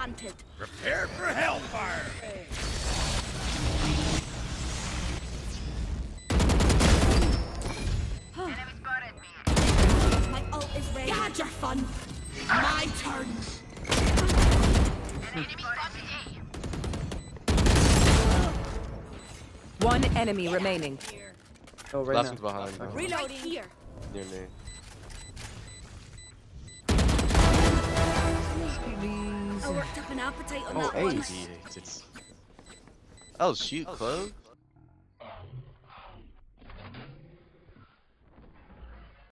planted. Prepare for hellfire! My ult is ready. Had your fun. My turn. One enemy remaining. Oh, right Last now. one's behind. Reloading. Right here. Near me. Worked up an appetite on Oh, that one. ace. Oh shoot, oh, Clove.